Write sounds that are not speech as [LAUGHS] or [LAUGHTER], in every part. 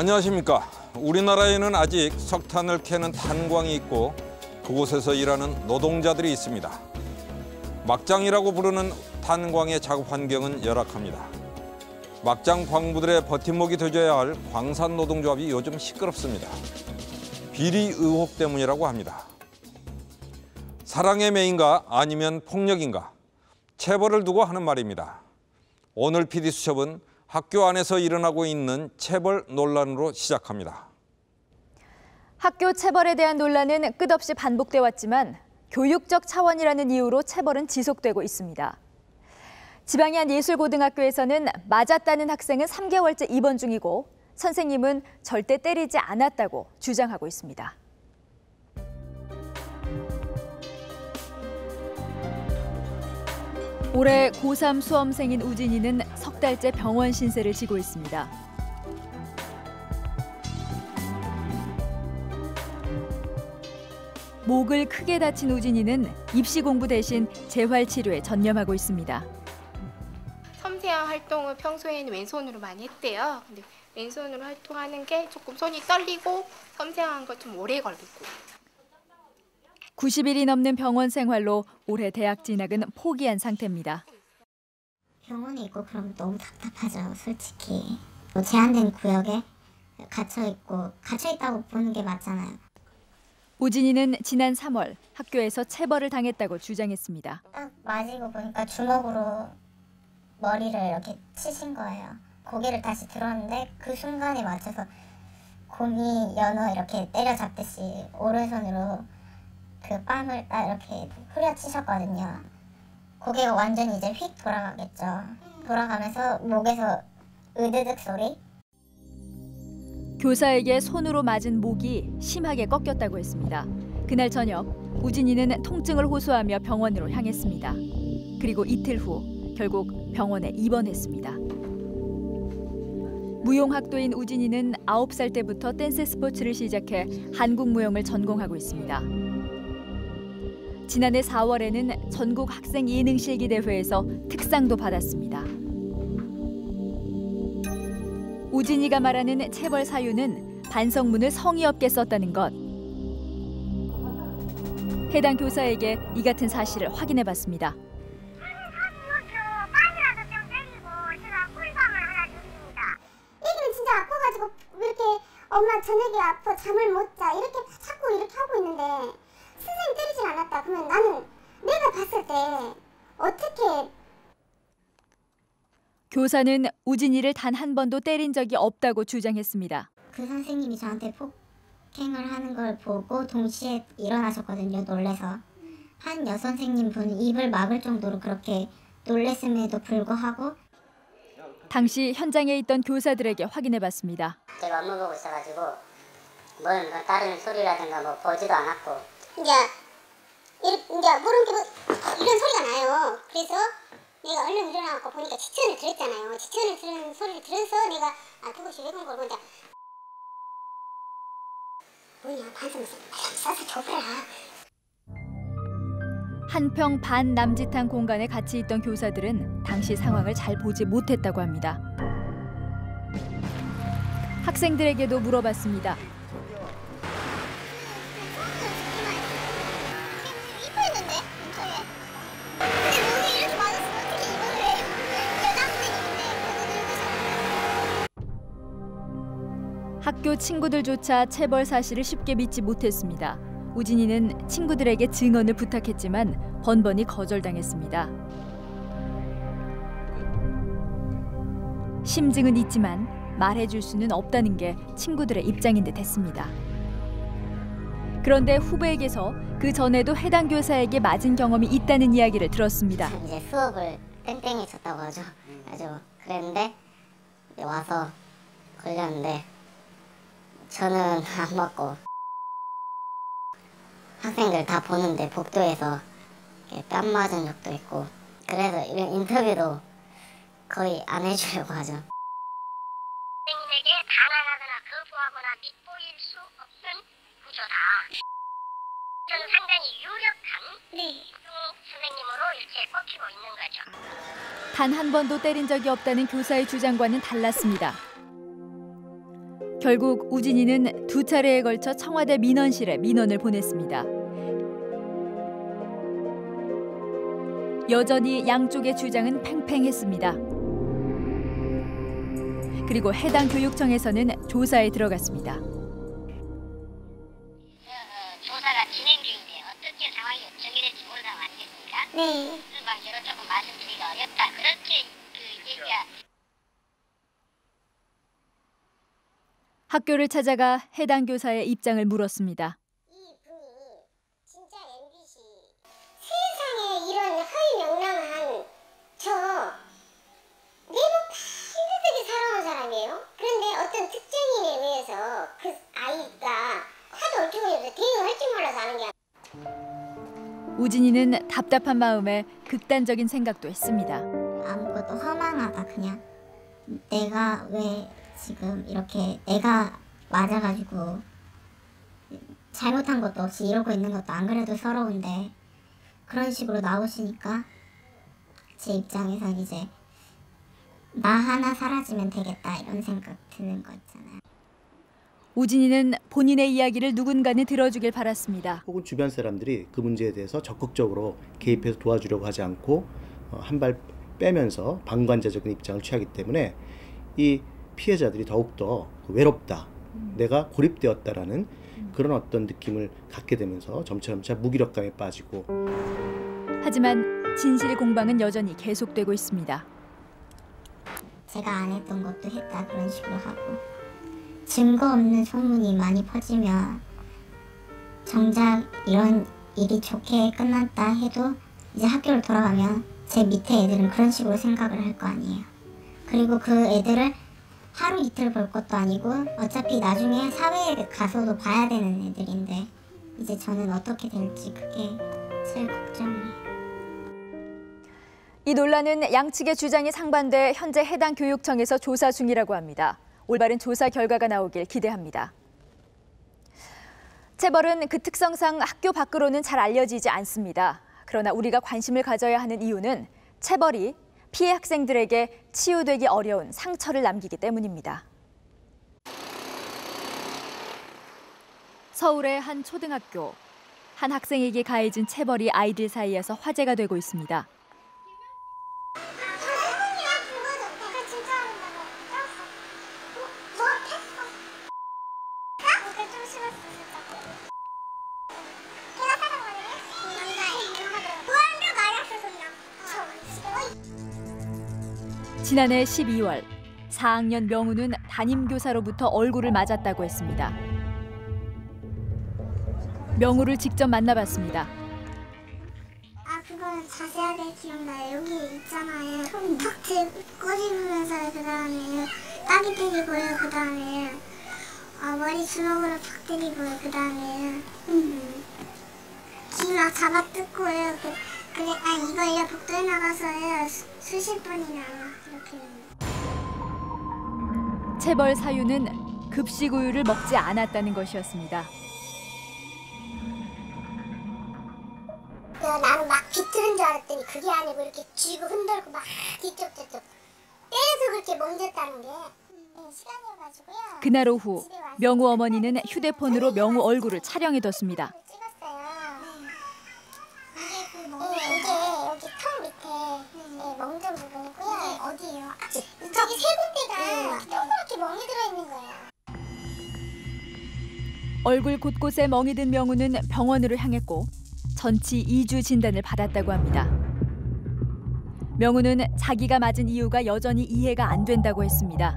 안녕하십니까. 우리나라에는 아직 석탄을 캐는 탄광이 있고 그곳에서 일하는 노동자들이 있습니다. 막장이라고 부르는 탄광의 작업 환경은 열악합니다. 막장 광부들의 버팀목이 되줘야 할 광산 노동조합이 요즘 시끄럽습니다. 비리 의혹 때문이라고 합니다. 사랑의 매인가 아니면 폭력인가 체벌을 두고 하는 말입니다. 오늘 PD 수첩은 학교 안에서 일어나고 있는 체벌 논란으로 시작합니다. 학교 체벌에 대한 논란은 끝없이 반복돼 왔지만 교육적 차원이라는 이유로 체벌은 지속되고 있습니다. 지방의 한 예술고등학교에서는 맞았다는 학생은 3개월째 입원 중이고 선생님은 절대 때리지 않았다고 주장하고 있습니다. 올해 고3 수험생인 우진이는 석 달째 병원 신세를 지고 있습니다. 목을 크게 다친 우진이는 입시 공부 대신 재활 치료에 전념하고 있습니다. 섬세한 활동을 평소에는 왼손으로 많이 했대요. 근데 왼손으로 활동하는 게 조금 손이 떨리고 섬세한 거 좀 오래 걸리고 90일이 넘는 병원 생활로 올해 대학 진학은 포기한 상태입니다. 병원에 있고 그러면 너무 답답하죠, 솔직히. 뭐 제한된 구역에 갇혀 있고 갇혀 있다고 보는 게 맞잖아요. 우진이는 지난 3월 학교에서 체벌을 당했다고 주장했습니다. 딱 맞이고 보니까 주먹으로 머리를 이렇게 치신 거예요. 고개를 다시 들었는데 그 순간에 맞춰서 곰이 연어 이렇게 때려잡듯이 오른손으로 그 뺨을 딱 이렇게 후려치셨거든요. 고개가 완전히 이제 휙 돌아가겠죠. 돌아가면서 목에서 으드득 소리 교사에게 손으로 맞은 목이 심하게 꺾였다고 했습니다. 그날 저녁 우진이는 통증을 호소하며 병원으로 향했습니다. 그리고 이틀 후 결국 병원에 입원했습니다. 무용학도인 우진이는 9살 때부터 댄스 스포츠를 시작해 한국 무용을 전공하고 있습니다. 지난해 4월에는 전국 학생 예능 실기 대회에서 특상도 받았습니다. 우진이가 말하는 체벌 사유는 반성문을 성의 없게 썼다는 것. 해당 교사에게 이 같은 사실을 확인해 봤습니다. 이렇게 엄마 저녁에 아파 잠을 못 자 이렇게 자꾸 이렇게 하고 있는데 선생님 때리진 않았다 그러면 나는 내가 봤을 때 어떻게 교사는 우진이를 단 한 번도 때린 적이 없다고 주장했습니다. 그 선생님이 저한테 폭행을 하는 걸 보고 동시에 일어나셨거든요. 놀래서 한 여선생님 분 입을 막을 정도로 그렇게 놀랬음에도 불구하고 당시 현장에 있던 교사들에게 확인해 봤습니다. 제가 업무 보고 있어가지고 뭘 뭐 다른 소리라든가 뭐 보지도 않았고 이제 이렇게 이제 물음표 이런 소리가 나요. 그래서 내가 얼른 일어나고 보니까 지천을 들었잖아요. 지천을 들은 소리를 들어서 내가 아 그것이 왜 그런 걸 보자. 뭐냐 반성을 싸서 줘봐라. 한평 반 남짓한 공간에 같이 있던 교사들은 당시 상황을 잘 보지 못했다고 합니다. 학생들에게도 물어봤습니다. 학교 친구들조차 체벌 사실을 쉽게 믿지 못했습니다. 우진이는 친구들에게 증언을 부탁했지만 번번이 거절당했습니다. 심증은 있지만 말해줄 수는 없다는 게 친구들의 입장인 듯 했습니다. 그런데 후배에게서 그 전에도 해당 교사에게 맞은 경험이 있다는 이야기를 들었습니다. 이제 수업을 땡땡이 쳤다고 하죠. 아주 그랬는데 와서 걸렸는데 저는 안 맞고 학생들 다 보는데 복도에서 뺨 맞은 적도 있고 그래서 이런 인터뷰도 거의 안 해주려고 하죠. 선생님에게 반항하거나 거부하거나 밉보일 수 없는 구조다. 저는 상당히 유력한 선생님으로 이렇게 꼽히고 있는 거죠. 단 한 번도 때린 적이 없다는 교사의 주장과는 달랐습니다. 결국 우진이는 두 차례에 걸쳐 청와대 민원실에 민원을 보냈습니다. 여전히 양쪽의 주장은 팽팽했습니다. 그리고 해당 교육청에서는 조사에 들어갔습니다. 조사가 진행 중인데 어떻게 상황이 정리될지 모르는 거 아니겠습니까? 네. 학교를 찾아가 해당 교사의 입장을 물었습니다. 이분이 진짜 MBC 세상에 이런 허위명랑한 저 내몸 힘들게 살아온 사람이에요. 그런데 어떤 특정인에 의해서 그 아이가 하도 얽히고 대응할 줄 몰라서 하는 게 우진이는 답답한 마음에 극단적인 생각도 했습니다. 아무것도 허망하다 그냥 내가 왜 지금 이렇게 내가 맞아가지고 잘못한 것도 없이 이러고 있는 것도 안 그래도 서러운데 그런 식으로 나오시니까 제 입장에선 이제 나 하나 사라지면 되겠다 이런 생각 드는 거 있잖아요. 우진이는 본인의 이야기를 누군가는 들어주길 바랐습니다. 혹은 주변 사람들이 그 문제에 대해서 적극적으로 개입해서 도와주려고 하지 않고 어, 한발 빼면서 방관자적인 입장을 취하기 때문에 이 피해자들이 더욱더 외롭다, 내가 고립되었다라는 그런 어떤 느낌을 갖게 되면서 점차점차 무기력감에 빠지고 하지만 진실 공방은 여전히 계속되고 있습니다. 제가 안 했던 것도 했다 그런 식으로 하고 증거 없는 소문이 많이 퍼지면 정작 이런 일이 좋게 끝났다 해도 이제 학교를 돌아가면 제 밑에 애들은 그런 식으로 생각을 할 거 아니에요. 그리고 그 애들을 하루 이틀 볼 것도 아니고 어차피 나중에 사회에 가서도 봐야 되는 애들인데 이제 저는 어떻게 될지 그게 제일 걱정이에요. 이 논란은 양측의 주장이 상반돼 현재 해당 교육청에서 조사 중이라고 합니다. 올바른 조사 결과가 나오길 기대합니다. 체벌은 그 특성상 학교 밖으로는 잘 알려지지 않습니다. 그러나 우리가 관심을 가져야 하는 이유는 체벌이 피해 학생들에게 치유되기 어려운 상처를 남기기 때문입니다. 서울의 한 초등학교. 한 학생에게 가해진 체벌이 아이들 사이에서 화제가 되고 있습니다. 지난해 12월 4학년 명우는 담임 교사로부터 얼굴을 맞았다고 했습니다. 명우를 직접 만나봤습니다. 아 그거는 자세하게 기억나요. 여기 있잖아요. 턱트 꼬집으면서 그 다음에 따기 때리고요. 그 다음에 아 머리 주먹으로 탁 때리고요. 그 다음에 귀막 잡아 뜯고요. 그, 그래 아 이걸요 복도에 나가서요 수, 수십 번이나. 체벌 사유는 급식 우유를 먹지 않았다는 것이었습니다. 나는 막 비틀은 줄 알았더니 그게 아니고 이렇게 쥐고 흔들고 막 뒤쪽 저쪽 때려서 그렇게 멍졌다는 게 네, 시간이어가지고요. 그날 오후 명우 어머니는 휴대폰으로 명우 얼굴을 촬영해뒀습니다. 저기 세 군데가 동그랗게 멍이 들어있는 거예요. 얼굴 곳곳에 멍이 든 명우는 병원으로 향했고 전치 2주 진단을 받았다고 합니다. 명우는 자기가 맞은 이유가 여전히 이해가 안 된다고 했습니다.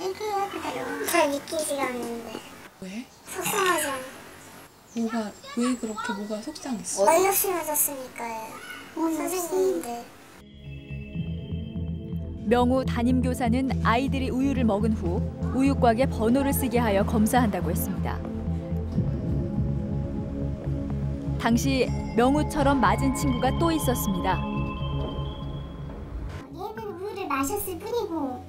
얘기해요 그대로. 잘 믿기지가 않는데 왜? 뭐가 왜 그렇게 뭐가 속상했어? 얼렸이 맞았으니까요. 선생님인데. 명우 담임 교사는 아이들이 우유를 먹은 후 우유곽에 번호를 쓰게 하여 검사한다고 했습니다. 당시 명우처럼 맞은 친구가 또 있었습니다. 얘는 우유를 마셨을 뿐이고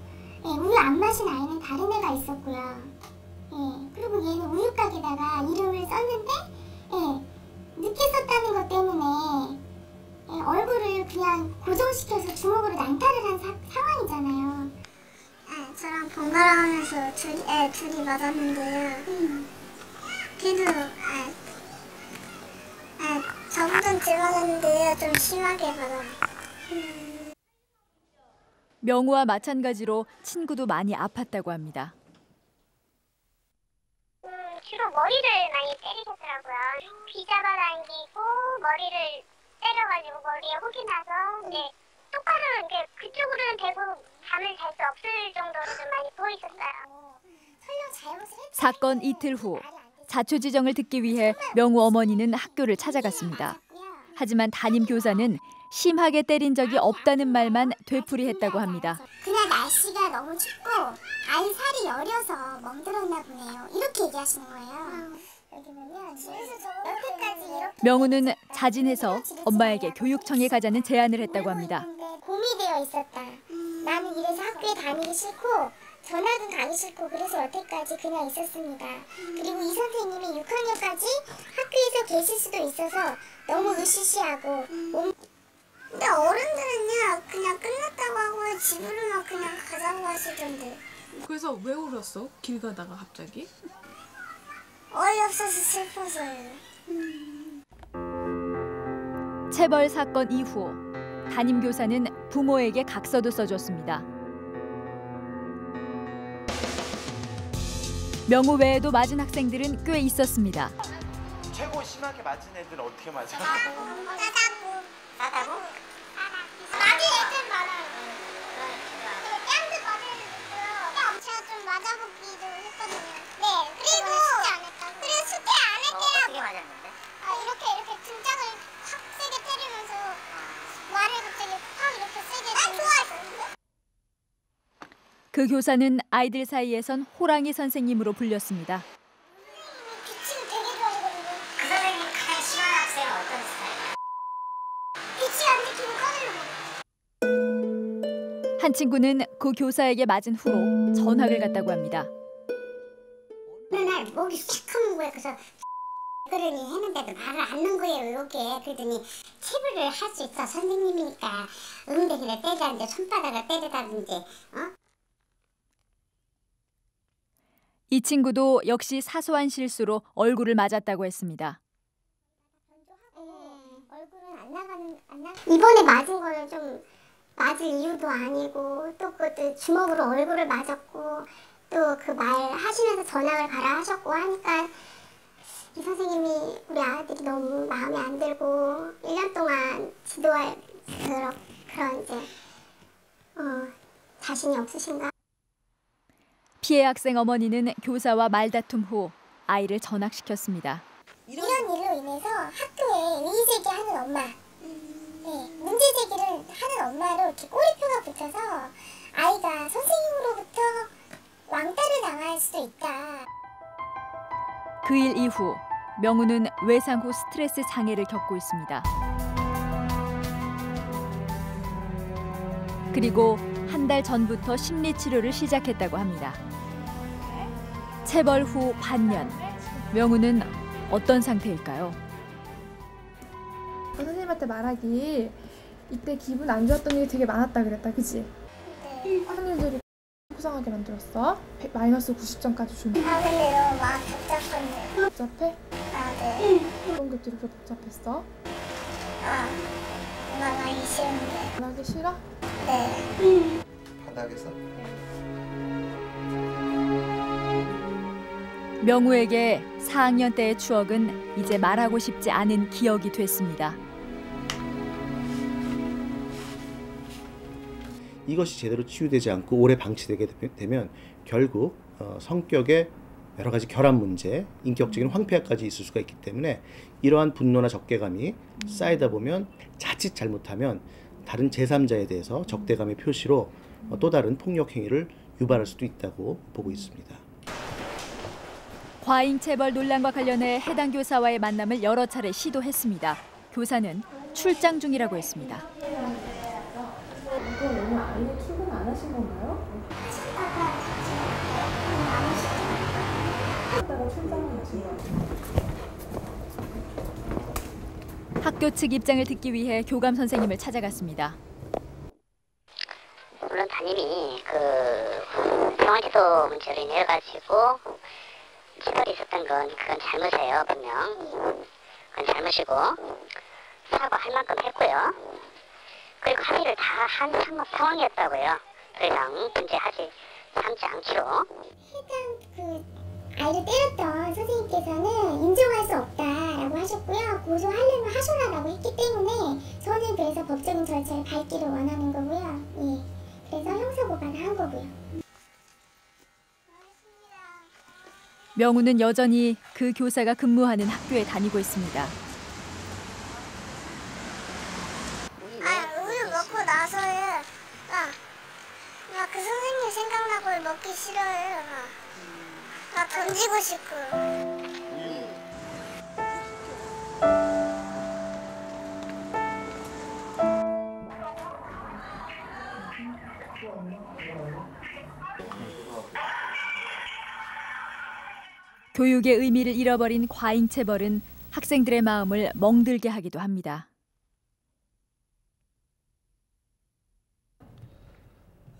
예, 우유 안 마신 아이는 다른 애가 있었고요. 예, 그리고 얘는 우유곽에다가 이름을 썼는데 예, 늦게 썼다는 것 때문에 예, 얼굴을 그냥 고정시켜서 주먹으로 난타를 한 사- 상황이잖아요. 네, 저랑 번갈아 가면서 둘, 애 둘이 맞았는데요. 그래도 아, 아, 저보단 덜 맞았는데요. 좀 심하게 맞아요. 명우와 마찬가지로 친구도 많이 아팠다고 합니다. 음, 주로 머리를 많이 때리셨더라고요. 비 잡아당기고 머리를 때려가지고 머리에 혹이 나서 이제 똑바로 이렇게 그쪽으로는 대고 잠을 잘 수 없을 정도로 좀 많이 부어 있었어요. 잘못을 했 사건 이틀 후 자초 지정을 듣기 위해 명우 어머니는 학교를 찾아갔습니다. 하지만 담임 교사는 심하게 때린 적이 없다는 말만 되풀이했다고 합니다. 날씨가 너무 춥고 안 살이 여려서 멍들었나 보네요. 이렇게 얘기하시는 거예요. 이렇게 명우는 자진해서 엄마에게 교육청에 가자는 제안을 했다고 합니다. 곰이 되어 있었다. 나는 이래서 학교에 다니기 싫고 전학은 가기 싫고 그래서 여태까지 그냥 있었습니다. 그리고 이 선생님이 6학년까지 학교에서 계실 수도 있어서 너무 으시시하고 몸 근데 어른들은요, 그냥 끝났다고 하고 집으로만 그냥 가자고 하시던데. 그래서 왜 울었어? 길 가다가 갑자기? 어이없어서 슬퍼서요. 체벌 사건 이후 담임 교사는 부모에게 각서도 써줬습니다. 명우 외에도 맞은 학생들은 꽤 있었습니다. 최고 심하게 맞은 애들은 어떻게 맞아? 싸다고 싸다고? 많이 애들 많아요. 뺨도 맞아요. 제가 좀 맞아보기도 했거든요. 네, 그리고? 그리고 숙제 안 할게요. 어떻게 맞았는데? 아, 이렇게 이렇게 등짝을 확 세게 때리면서 말을 갑자기 확 이렇게 세게 아, 좋아했었는데? 그 교사는 아이들 사이에선 호랑이 선생님으로 불렸습니다. 한 친구는 그 교사에게 맞은 후로 전학을 갔다고 합니다. 어느 날 목이 싹 하는 거야. 그래서 그러니 했는데도 말을 안 넣은 거예요. 이렇게 그러더니 체부를 할수 있어 선생님이니까 응대기를 때리라는데 손바닥을 때리다든지 어? 이 친구도 역시 사소한 실수로 얼굴을 맞았다고 했습니다. 나. 이번에 맞은 거는 좀 맞을 이유도 아니고 또 그것도 주먹으로 얼굴을 맞았고 또 그 말 하시면서 전학을 가라 하셨고 하니까 이 선생님이 우리 아들이 너무 마음에 안 들고 1년 동안 지도할 그런 그런 이제 어 자신이 없으신가? 피해 학생 어머니는 교사와 말다툼 후 아이를 전학시켰습니다. 이런 일로 인해서 학교에 이의 제기하는 엄마, 네, 문제 제기를 하는 엄마로 이렇게 꼬리표가 붙어서 아이가 선생님으로부터 왕따를 당할 수도 있다. 그 일 이후 명우는 외상 후 스트레스 장애를 겪고 있습니다. 그리고 한 달 전부터 심리 치료를 시작했다고 합니다. 체벌 후 반년, 명우는 어떤 상태일까요? 그 선생님한테 말하기 이때 기분 안 좋았던 일이 되게 많았다 그랬다 그지? 네. 어떤 일들이 포상하게 만들었어? 백- 마이너스 90점까지 주는 아 근데 너무 복잡한데. 복잡해? 아 네. 어떤 것들이 그렇게 복잡했어? 아 나가기 싫은데. 안 하기 싫어? 네. 바닥에서? 명우에게 4학년 때의 추억은 이제 말하고 싶지 않은 기억이 됐습니다. 이것이 제대로 치유되지 않고 오래 방치되게 되- 되면 결국 어, 성격의 여러 가지 결함 문제, 인격적인 황폐화까지 있을 수가 있기 때문에 이러한 분노나 적개감이 쌓이다 보면 자칫 잘못하면 다른 제3자에 대해서 적대감의 표시로 어, 또 다른 폭력 행위를 유발할 수도 있다고 보고 있습니다. 과잉 체벌 논란과 관련해 해당 교사와의 만남을 여러 차례 시도했습니다. 교사는 출장 중이라고 했습니다. 이거 오늘 아이는 출근 안 하신 건가요? 하다가 출장을 하신 거예요? 학교 측 입장을 듣기 위해 교감 선생님을 찾아갔습니다. 물론 담임이 그 평화지도 문제로 인해 가지고 체벌이 있었던 건 그건 잘못이에요 분명. 그건 잘못이고 사과할 만큼 했고요. 그리고 합의를 다 한 상황 상황이었다고요. 더 이상 문제하지 삼지 않기로. 그 아이를 때렸던 선생님께서는 인정할 수 없다라고 하셨고요. 고소하려면 하셔라라고 했기 때문에 저는 그래서 법적인 절차를 밟기를 원하는 거고요. 예. 그래서 형사 고발을 한 거고요. 명우는 여전히 그 교사가 근무하는 학교에 다니고 있습니다. 아, 우유 먹고 나서요. 아, 나그 선생님 생각나고 먹기 싫어요. 나 던지고 싶고. 교육의 의미를 잃어버린 과잉 체벌은 학생들의 마음을 멍들게 하기도 합니다.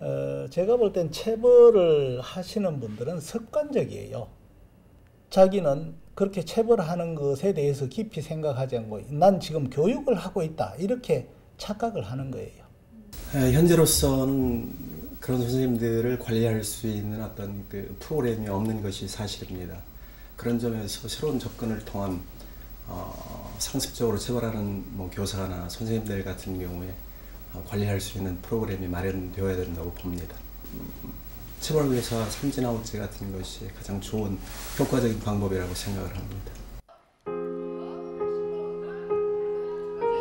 어, 제가 볼 땐 체벌을 하시는 분들은 습관적이에요. 자기는 그렇게 체벌하는 것에 대해서 깊이 생각하지 않고 난 지금 교육을 하고 있다 이렇게 착각을 하는 거예요. 에, 현재로서는 그런 선생님들을 관리할 수 있는 어떤 그 프로그램이 없는 것이 사실입니다. 그런 점에서 새로운 접근을 통한 어, 상습적으로 체벌하는 뭐 교사나 선생님들 같은 경우에 어, 관리할 수 있는 프로그램이 마련되어야 된다고 봅니다. 음, 체벌교사 삼진아웃제 같은 것이 가장 좋은 효과적인 방법이라고 생각을 합니다.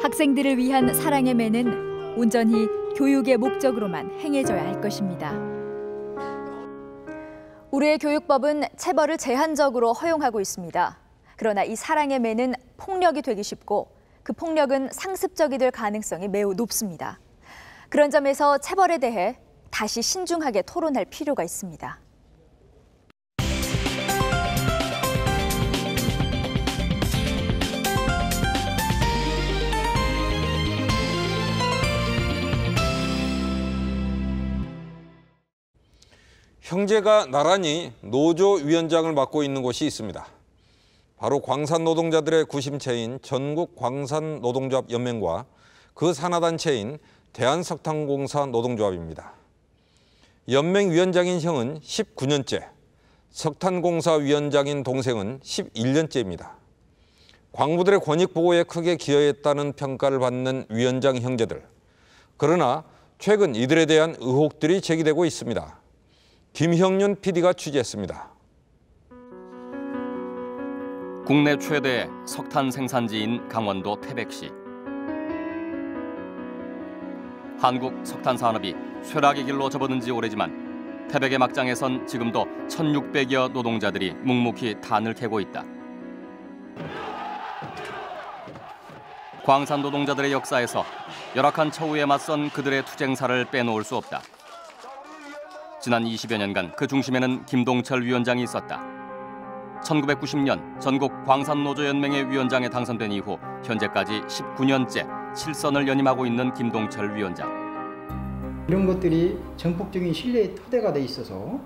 학생들을 위한 사랑의 매는 온전히 교육의 목적으로만 행해져야 할 것입니다. 우리의 교육법은 체벌을 제한적으로 허용하고 있습니다. 그러나 이 사랑의 매는 폭력이 되기 쉽고 그 폭력은 상습적이 될 가능성이 매우 높습니다. 그런 점에서 체벌에 대해 다시 신중하게 토론할 필요가 있습니다. 형제가 나란히 노조 위원장을 맡고 있는 곳이 있습니다. 바로 광산 노동자들의 구심체인 전국 광산 노동조합 연맹과 그 산하단체인 대한석탄공사 노동조합입니다. 연맹 위원장인 형은 19년째, 석탄공사 위원장인 동생은 11년째입니다. 광부들의 권익 보호에 크게 기여했다는 평가를 받는 위원장 형제들. 그러나 최근 이들에 대한 의혹들이 제기되고 있습니다. 김형윤 PD가 취재했습니다. 국내 최대 석탄 생산지인 강원도 태백시. 한국 석탄 산업이 쇠락의 길로 접어든 지 오래지만 태백의 막장에선 지금도 1,600여 노동자들이 묵묵히 탄을 캐고 있다. 광산 노동자들의 역사에서 열악한 처우에 맞선 그들의 투쟁사를 빼놓을 수 없다. 지난 20여 년간 그 중심에는 김동철 위원장이 있었다. 1990년 전국 광산노조연맹의 위원장에 당선된 이후 현재까지 19년째 칠선을 연임하고 있는 김동철 위원장. 이런 것들이 전폭적인 신뢰의 토대가 돼 있어서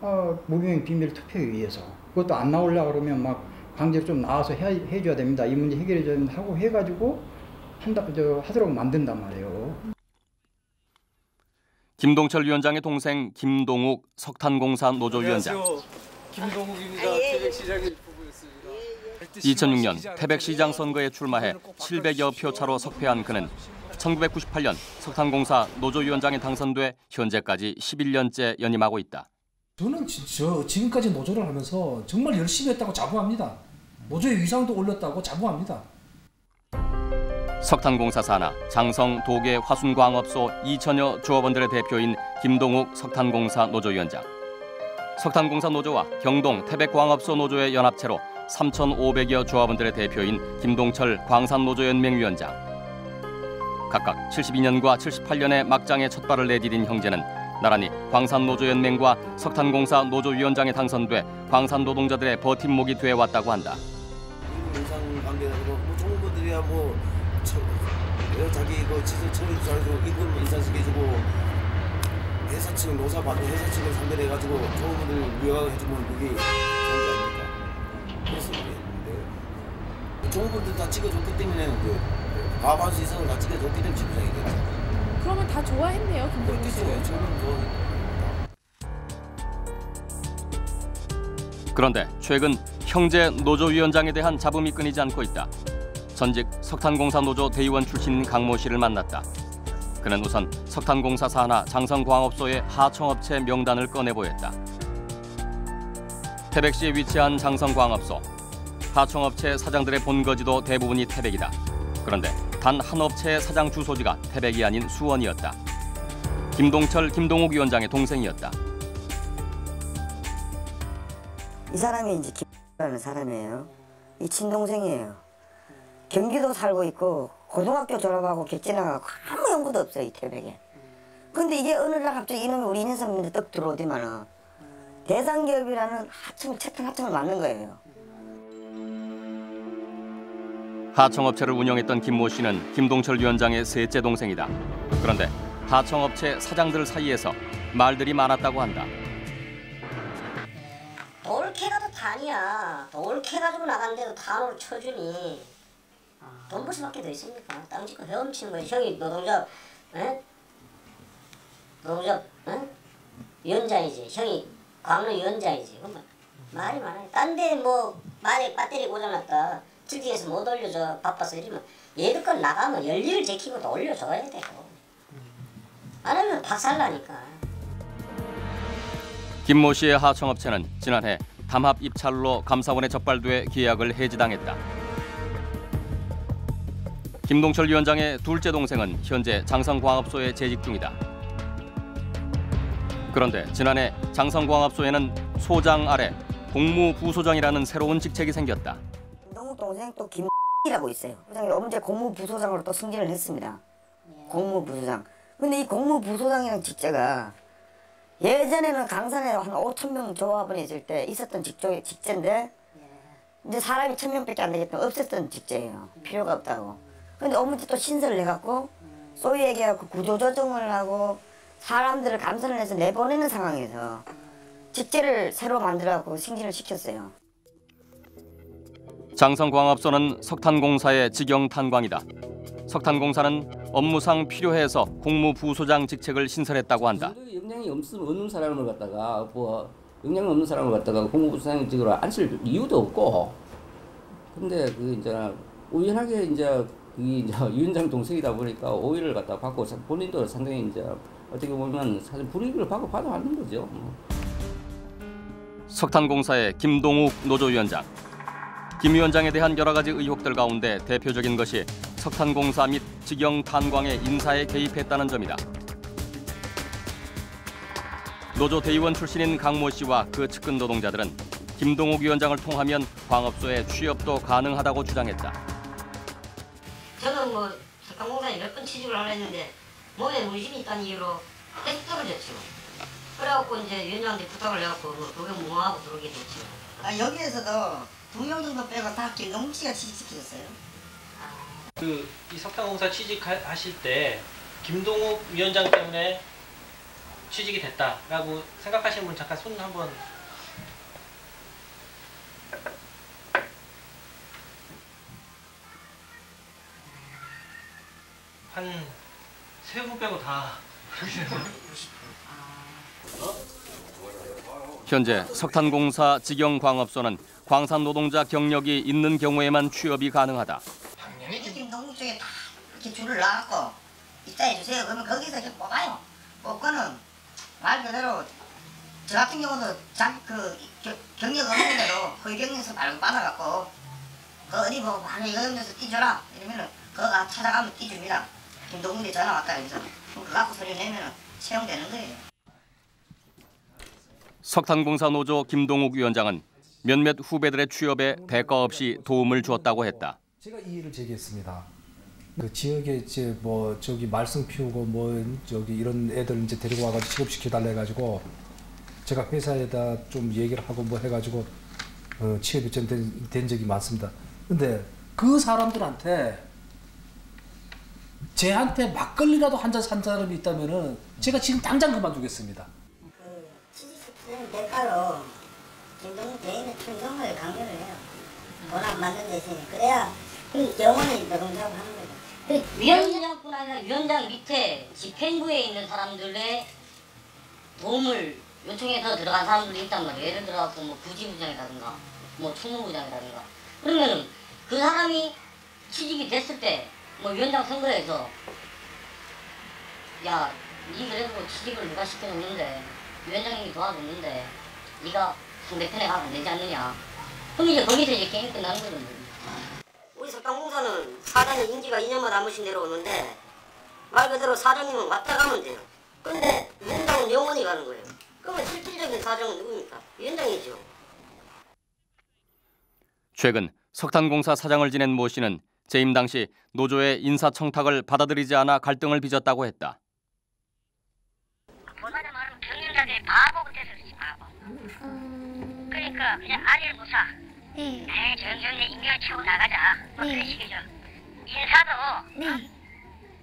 어, 무기명 비밀 투표에 의해서 그것도 안 나오려 그러면 막 강제로 좀 나와서 해, 해줘야 됩니다. 이 문제 해결해 줘야 된다 하고 해가지고 한다 저 하도록 만든단 말이에요. 김동철 위원장의 동생 김동욱 석탄공사 노조위원장. 김동욱입니다. 태백시장의 부부였습니다. 2006년 태백시장 선거에 출마해 700여 표 차로 석패한 그는 1998년 석탄공사 노조위원장에 당선돼 현재까지 11년째 연임하고 있다. 저는 지, 저 지금까지 노조를 하면서 정말 열심히 했다고 자부합니다. 노조의 위상도 올렸다고 자부합니다. 석탄공사 산하 장성 도계 화순광업소 2천여 조합원들의 대표인 김동욱 석탄공사 노조위원장. 석탄공사 노조와 경동 태백광업소 노조의 연합체로 3,500여 조합원들의 대표인 김동철 광산노조연맹위원장. 각각 72년과 78년에 막장에 첫 발을 내디딘 형제는 나란히 광산노조연맹과 석탄공사 노조위원장에 당선돼 광산 노동자들의 버팀목이 되어 왔다고 한다. 인상 관계라고 뭐뭐 저, 어, 자기 그 지수 처리도 잘해주고 이권 인사시켜주고 회사 측 노사 받고 회사 측을 상대로 해가지고 좋은 분들 위화해주면 그게 좋은 거 아닙니까? 그래서 그래. 좋은 분들 다 찍어줬기 때문에 그 과반수 이상을 다 찍어줬기 때문에 지부장이겠죠. 그러면 다 좋아했네요, 김동욱 씨. 그렇죠. 저는 뭐 그런데 최근 형제 노조위원장에 대한 잡음이 끊이지 않고 있다. 전직 석탄공사 노조 대의원 출신 강모 씨를 만났다. 그는 우선 석탄공사 산하 장성광업소의 하청업체 명단을 꺼내 보였다. 태백시에 위치한 장성광업소. 하청업체 사장들의 본거지도 대부분이 태백이다. 그런데 단 한 업체의 사장 주소지가 태백이 아닌 수원이었다. 김동철, 김동욱 위원장의 동생이었다. 이 사람이 이제 김라는 사람이에요. 이 친동생이에요. 경기도 살고 있고 고등학교 졸업하고 아무 연구도 없어요 이 태백에. 근데 이게 어느 날 갑자기 이놈이 우리 인연선민데 떡 들어오더만은 대상기업이라는 하청 채권 하청을 만든 거예요. 하청업체를 운영했던 김모 씨는 김동철 위원장의 셋째 동생이다. 그런데 하청업체 사장들 사이에서 말들이 많았다고 한다. 돌 캐가도 단이야. 돌 캐가지고 나간데도 단으로 쳐주니. 돈벌 수밖에 더 있습니까? 땅 짓고 헤엄치는 거예요. 형이 노동자, 에? 노동자, 에? 위원장이지. 형이 광로 위원장이지. 그러면 말이 많아요. 딴 데 뭐 만약 배터리 고장났다. 질기에서 못 올려줘. 바빠서 이러면 얘들 건 나가면 열일을 제키고 또 올려줘야 되고. 안 하면 박살나니까. 김모 씨의 하청업체는 지난해 담합 입찰로 감사원에 적발돼 계약을 해지당했다. 김동철 위원장의 둘째 동생은 현재 장성광업소에 재직 중이다. 그런데 지난해 장성광업소에는 소장 아래 공무부소장이라는 새로운 직책이 생겼다. 동욱 동생 또 김이라고 있어요. 부장이 언제 공무부소장으로 또 승진을 했습니다. 공무부소장. 근데 이 공무부소장이라는 직제가 예전에는 강산에 한 5천 명 조합원이 있을 때 있었던 직조, 직제인데 이제 사람이 천 명밖에 안 되겠다 없앴던 직제예요. 필요가 없다고. 근데 어머니 또 신설을 해갖고 소위 얘기하고 구조조정을 하고 사람들을 감산을 해서 내보내는 상황에서 직제를 새로 만들어갖고 승진을 시켰어요. 장성광업소는 석탄공사의 직영 탄광이다. 석탄공사는 업무상 필요해서 공무부소장 직책을 신설했다고 한다. 역량이 없, 없는 사람을 갖다가 뭐 역량 없는 사람을 갖다가 공무부수장직으로 앉힐 이유도 없고 근데 그 이제 우연하게 이제 이 위원장 [LAUGHS] 동생이다 보니까 오해를 갖다 받고 본인도 상당히 이제 어떻게 보면 사실 불이익을 받고 받아왔는 거죠. 뭐. 석탄공사의 김동욱 노조위원장. 김 위원장에 대한 여러 가지 의혹들 가운데 대표적인 것이 석탄공사 및 직영 탄광의 인사에 개입했다는 점이다. 노조 대의원 출신인 강모 씨와 그 측근 노동자들은 김동욱 위원장을 통하면 광업소에 취업도 가능하다고 주장했다. 저는 뭐 석탄공사에 몇 번 취직을 하려 했는데 몸에 문신이 있다는 이유로 계속 떨어졌죠. 그래갖고 이제 위원장한테 부탁을 해갖고 그 도경 무마하고 들어오게 됐죠. 아, 여기에서도 두 명 정도 빼고 다 김동욱 씨가 취직시켰어요. 그이 석탄공사 취직하실 때 김동욱 위원장 때문에 취직이 됐다라고 생각하시는 분 잠깐 손 한번 한세분 빼고 다 현재 석탄공사 직영 광업소는 광산 노동자 경력이 있는 경우에만 취업이 가능하다. 김동욱 쪽에 다 이렇게 줄을 놔갖고 입사해 주세요. 그러면 거기서 이렇게 뽑아요. 뽑고는 말 그대로 저 같은 경우도 자그 경력 없는데도 거기 경력에서 말고 받아갖고 그 어디 뭐 많이 이런 데서 뛰줘라 이러면은 그가 찾아가면 뛰줍니다. 김동욱이 전화 왔다 그래서 그럼 그거 갖고 소리 내면은 채용되는 거예요. 석탄공사 노조 김동욱 위원장은 몇몇 후배들의 취업에 대가 없이 도움을 주었다고 했다. 제가 이의를 제기했습니다. 그 지역에 이제 뭐 저기 말썽 피우고 뭐 저기 이런 애들 이제 데리고 와가지고 취업시켜 달래 해가지고 제가 회사에다 좀 얘기를 하고 뭐 해가지고 어, 취업이 좀된 적이 많습니다. 근데 그 사람들한테 쟤한테 막걸리라도 한 잔 산 사람이 있다면은 제가 지금 당장 그만두겠습니다. 대가로 김동욱 대인의 충성을 강조를 해요. 워낙 만든 데 있으니 그래야 그 영원히 노동작업을 하는 거죠. 그 위원장뿐 아니라 위원장 밑에 집행부에 있는 사람들의 도움을 요청해서 들어간 사람들이 있단 말이에요. 예를 들어 뭐 부지부장이라든가 뭐 총무부장이라든가 그러면은 그 사람이 취직이 됐을 때 뭐 위원장 선거에서 야, 니 그래도 취직을 누가 시켜줬는데 위원장님이 도와줬는데 네가 상대편에 가면 안 되지 않느냐. 그럼 이제 거기서 이제 게임 끝나는 거거든요. 우리 석탄공사는 사장이 임기가 2년마다 한 번씩 내려오는데 말 그대로 사장님은 왔다 가면 돼요. 근데 위원장은 영원히 가는 거예요. 그러면 실질적인 사장은 누굽니까? 위원장이죠. 최근 석탄공사 사장을 지낸 모 씨는 재임 당시 노조의 인사청탁을 받아들이지 않아 갈등을 빚었다고 했다. 경영자들이 바보 같아서 그렇지 바보. 그러니까 그냥 아리를 못 사. 네. 에이 조용조용히 인명을 치고 나가자. 뭐 그런 식이죠. 인사도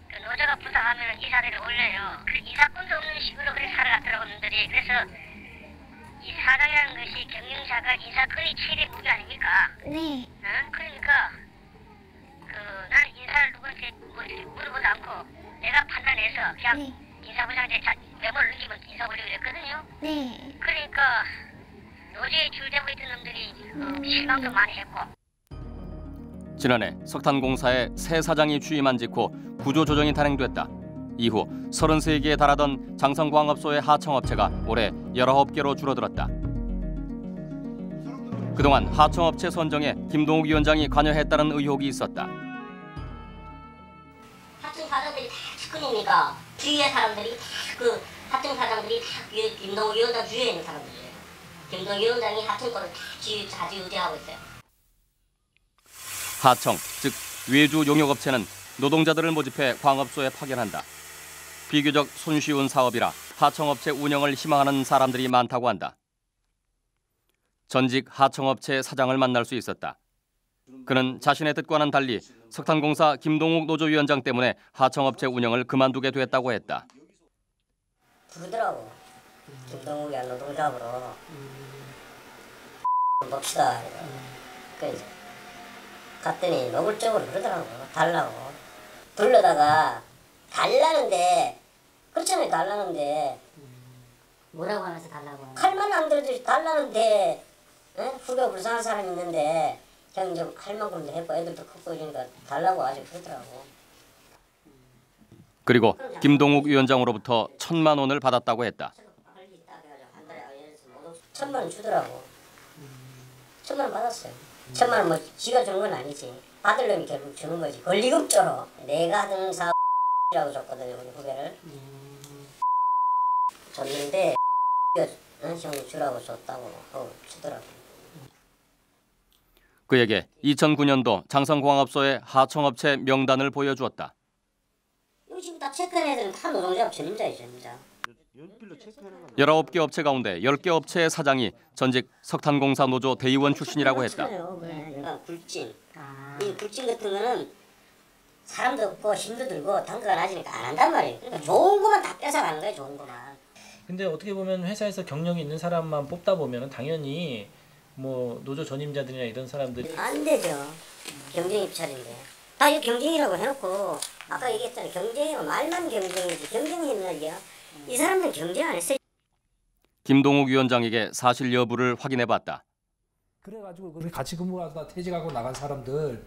그 노조가 부탁하면 이사들을 올려요. 그 이사권도 없는 식으로 그렇게 살아갔더라고 놈들이. 그래서 이 사장이라는 것이 경영자가 인사권이 최대 무기 아닙니까? 네. 응? 그러니까 그 나는 인사를 누구한테 물어보지 않고 내가 판단해서 그냥 인사부장한테 자, 메모를 넘기면 인사 올리고 그랬거든요. 네. 그러니까 노조에 줄대고 있던 놈들이 어, 실망도 많이 했고 지난해 석탄공사에 새 사장이 취임한 직후 구조조정이 단행됐다. 이후 33개에 달하던 장성광업소의 하청업체가 올해 19개로 줄어들었다. 그동안 하청업체 선정에 김동욱 위원장이 관여했다는 의혹이 있었다. 하청 사장들이 다 측근이니까 주위의 사람들이 다그 하청 사장들이 다 위- 김동욱 위원장 주위에 있는 사람들이에요. 김동욱 위원장이 하청 거를 다 지, 자지우지하고 있어요. 하청, 즉 외주 용역업체는 노동자들을 모집해 광업소에 파견한다. 비교적 손쉬운 사업이라 하청업체 운영을 희망하는 사람들이 많다고 한다. 전직 하청업체 사장을 만날 수 있었다. 그는 자신의 뜻과는 달리 석탄공사 김동욱 노조위원장 때문에 하청업체 운영을 그만두게 됐다고 했다. 부르더라고. 김동욱이 한 노동작업으로 봅시다. 그래서 갔더니 노골적으로 그러더라고. 달라고. 불러다가 달라는데 그렇잖아요. 달라는데 뭐라고 하면서 달라고 할만 안 들어도 달라는데 에? 후배 불쌍한 사람 있는데 형 좀 할 만큼도 해봐. 애들도 크고 이러니까 달라고 아주 그러더라고. 그리고 김동욱 위원장으로부터 천만 원을 받았다고 했다. 천만 원 주더라고. 천만 원 받았어요. 천만 원 뭐 지가 주는 건 아니지. 놈이 결국 주는 거지. 권리금조로 내가 하던 사업이라고 줬거든요. 우리 후배를. 줬는데 응? 형 주라고 줬다고 하고 주더라고. 그에게 2009년도 장성광업소의 하청업체 명단을 보여주었다. 지금 다 체크한 애들은 다 노동자 전임자이죠. 전임자. 19개 업체 가운데 10개 업체의 사장이 전직 석탄공사 노조 대의원 출신이라고 했다. 그러니까. 이 굴진 같은 거는 사람도 없고 힘도 들고 단가가 낮으니까 안 한단 말이에요. 그러니까 좋은 거만 다 뺏어가는 거예요. 좋은 거만. 근데 어떻게 보면 회사에서 경력이 있는 사람만 뽑다 보면 당연히 뭐 노조 전임자들이나 이런 사람들이 안 되죠. 경쟁 입찰인데. 다 이거 경쟁이라고 해놓고 아까 얘기했잖아요. 경쟁이면 말만 경쟁이지 경쟁이 얘기야. 이 사람들은 경쟁 안 했어요. 김동욱 위원장에게 사실 여부를 확인해봤다. 그래가지고 그렇게 같이 근무하다 퇴직하고 나간 사람들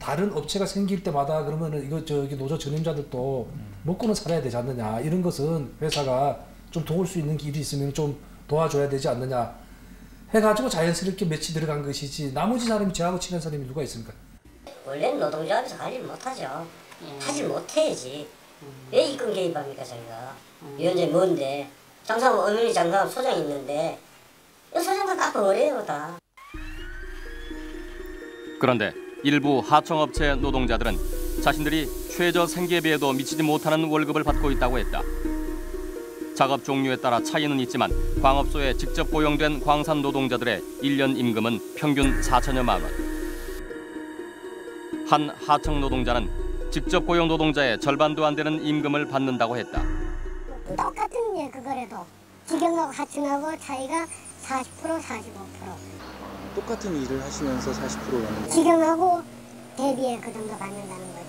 다른 업체가 생길 때마다 그러면은 이거 저기 노조 전임자들도 먹고는 살아야 되지 않느냐 이런 것은 회사가 좀 도울 수 있는 길이 있으면 좀 도와줘야 되지 않느냐 해가지고 자연스럽게 매치 들어간 것이지 나머지 사람이 저하고 친한 사람이 누가 있습니까? 원래는 노동조합에서 관리를 못하죠. 하질 못해야지. 왜 이권 개입합니까 자기가? 위원장이 뭔데? 장사하면 어머니 장사하면 소장이 있는데 이 소장도 다 버려요 다. 그런데 일부 하청업체 노동자들은 자신들이 최저 생계비에도 미치지 못하는 월급을 받고 있다고 했다. 작업 종류에 따라 차이는 있지만 광업소에 직접 고용된 광산 노동자들의 일년 임금은 평균 4천여만 원. 한 하청 노동자는 직접 고용 노동자의 절반도 안 되는 임금을 받는다고 했다. 똑같은 예 그거래도 직영하고 하층하고 차이가 40% 45% 똑같은 일을 하시면서 40%라는 직영하고 대비해 그 정도 받는다는 거죠.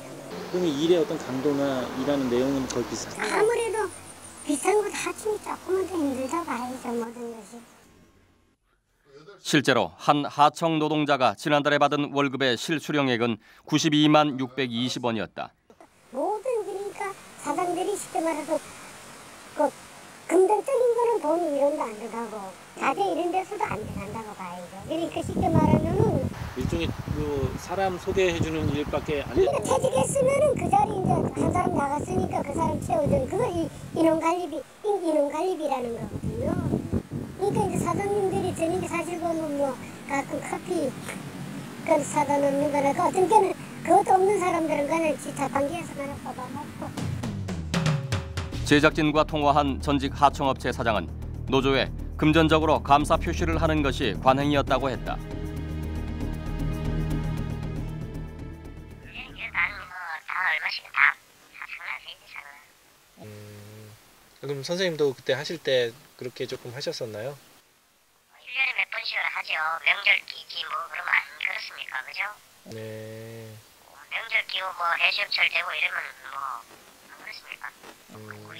그러면 일의 어떤 강도나 일하는 내용은 거의 비슷한 아무래도 비싼 곳 하층이 조금은 더 힘들다 봐야죠 모든 것이. 실제로 한 하청 노동자가 지난달에 받은 월급의 실수령액은 92만 620원이었다. 모든 그러니까 사장들이 쉽게 말해서 그 금전적인 거는 돈 이런 거안 들어가고 자재 이런 데서도 안 들어간다고 봐야죠. 그러니까 쉽게 말하면은 일종의 그 사람 소개해주는 일밖에 안 돼. 그러니까 퇴직했으면은 그 자리 이제 한 사람 나갔으니까 그 사람 채워주는 그걸 이- 인원 관리비 인- 인원 관리비라는 거거든요. 그러니까 이제 사장님들이 저녁에 사실 보면 뭐 가끔 커피 그 사다 놓는 거나 그 어떤 때는 그것도 없는 사람들은 그냥 지 자판기에서 그냥 뽑아먹고 제작진과 통화한 전직 하청업체 사장은 노조에 금전적으로 감사 표시를 하는 것이 관행이었다고 했다. 그럼 선생님도 그때 하실 때 그렇게 조금 하셨었나요? 1년에 몇 번씩을 하죠. 명절 끼기 뭐 그러면 안 그렇습니까? 그죠? 네. 명절 끼고 뭐 해수욕철 되고 이러면 뭐안 그렇습니까? 음,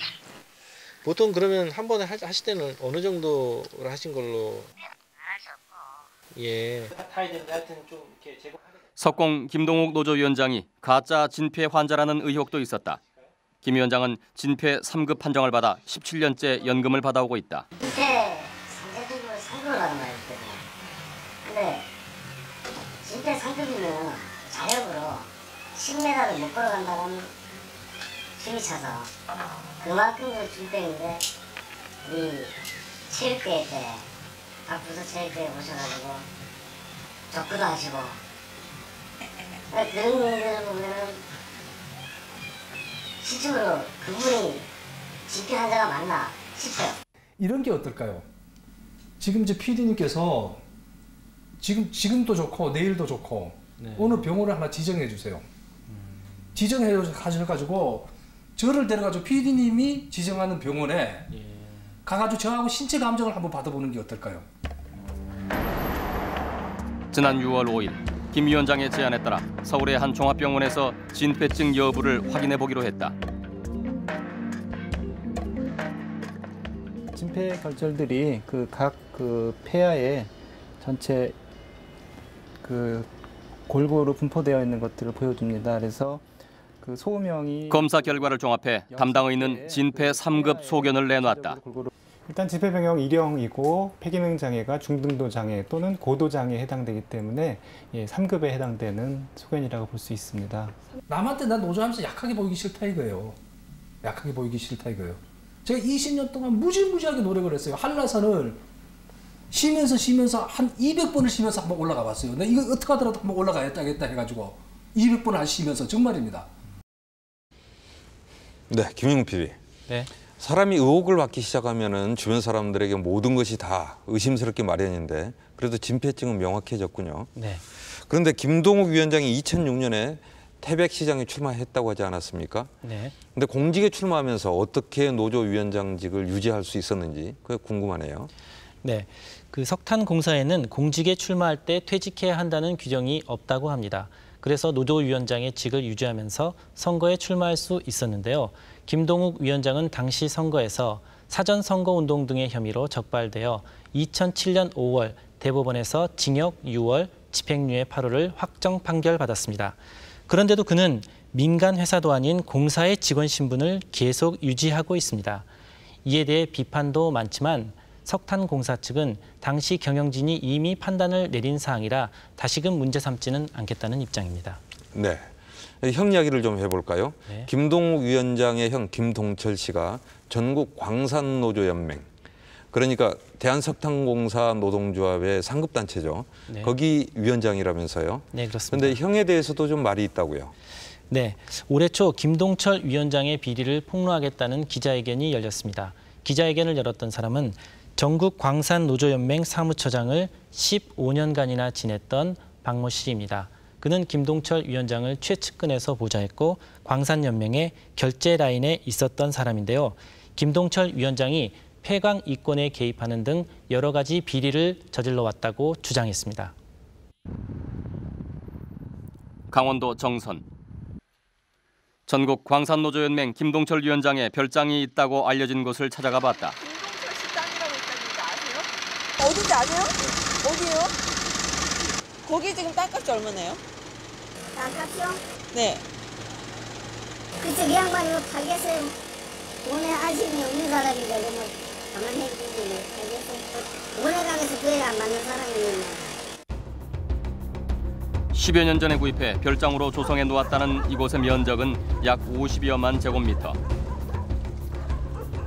보통 그러면 한 번에 하, 하실 때는 어느 정도를 하신 걸로? 예. 이렇게 제공. 석공 김동욱 노조위원장이 가짜 진폐 환자라는 의혹도 있었다. 김 위원장은 진폐 3급 판정을 받아 17년째 연금을 받아오고 있다. 밑에 상대적으로 받은 말이기 때문에 근데 진짜 상급이면 자력으로 10m를 못 걸어간다는 힘이 차서 그만큼 그 준비인데 우리 체육대회 때 박부서 체육대회 오셔가지고 접근도 하시고 그런 일들을 보면은 실적으로 그분이 진폐 환자가 맞나 싶어요. 이런 게 어떨까요? 지금 이제 PD님께서 지금 지금도 좋고 내일도 좋고 네. 어느 병원을 하나 지정해 주세요. 지정해 가지고 저를 데려가지고 PD님이 지정하는 병원에 가가지고 저하고 신체 감정을 한번 받아보는 게 어떨까요? 지난 6월 5일 김 위원장의 제안에 따라 서울의 한 종합병원에서 진폐증 여부를 확인해 보기로 했다. 진폐 결절들이 그 각그 폐하에 전체 그 골고루 분포되어 있는 것들을 보여줍니다. 그래서 그 소음형이 검사 결과를 종합해 담당 의는 진폐 3급 소견을 내놨다. 일단 지폐 병역 1형이고 폐기능 장애가 중등도 장애 또는 고도 장애에 해당되기 때문에 예, 3급에 해당되는 소견이라고 볼 수 있습니다. 남한테 난 노조하면서 약하게 보이기 싫다 이거예요. 약하게 보이기 싫다 이거예요. 제가 20년 동안 무지무지하게 노력을 했어요. 한라산을 쉬면서 쉬면서 한 200번을 쉬면서 한번 올라가 봤어요. 나 이거 어떻게 하더라도 한번 올라가야겠다 해가지고 200번을 쉬면서 정말입니다. 네, 김영 PD. 네. 사람이 의혹을 받기 시작하면은 주변 사람들에게 모든 것이 다 의심스럽게 마련인데 그래도 진폐증은 명확해졌군요. 네. 그런데 김동욱 위원장이 2006년에 태백시장에 출마했다고 하지 않았습니까? 네. 근데 공직에 출마하면서 어떻게 노조 위원장직을 유지할 수 있었는지 그게 궁금하네요. 네. 그 석탄 공사에는 공직에 출마할 때 퇴직해야 한다는 규정이 없다고 합니다. 그래서 노조 위원장의 직을 유지하면서 선거에 출마할 수 있었는데요. 김동욱 위원장은 당시 선거에서 사전 선거 운동 등의 혐의로 적발되어 2007년 5월 대법원에서 징역 6월, 집행유예 8월을 확정 판결받았습니다. 그런데도 그는 민간 회사도 아닌 공사의 직원 신분을 계속 유지하고 있습니다. 이에 대해 비판도 많지만 석탄공사 측은 당시 경영진이 이미 판단을 내린 사항이라 다시금 문제 삼지는 않겠다는 입장입니다. 네. 형 이야기를 좀 해볼까요? 네. 김동욱 위원장의 형 김동철 씨가 전국 광산노조연맹 그러니까 대한석탄공사 노동조합의 상급 단체죠. 네. 거기 위원장이라면서요. 네, 그렇습니다. 그런데 형에 대해서도 좀 말이 있다고요. 네, 올해 초 김동철 위원장의 비리를 폭로하겠다는 기자회견이 열렸습니다. 기자회견을 열었던 사람은 전국 광산노조연맹 사무처장을 15년간이나 지냈던 박모 씨입니다. 그 그는 김동철 위원장을 최측근에서 보좌했고 광산연맹의 결제 라인에 있었던 사람인데요. 김동철 위원장이 폐광 이권에 개입하는 등 여러 가지 비리를 저질러 왔다고 주장했습니다. 강원도 정선 전국 광산노조연맹 김동철 위원장의 별장이 있다고 알려진 곳을 찾아가 봤다. 어딘지 아세요? 어디요? 거기 지금 땅값이 얼마나요? 네. 그쪽 이 양반이 뭐 팔겠어요. 돈에 아쉬움이 없는 사람인데 뭐 가만히 팔겠어요. 오래 가면서 그에 안 맞는 사람이면 10여 년 전에 구입해 별장으로 조성해 놓았다는 이곳의 면적은 약 50여만 제곱미터.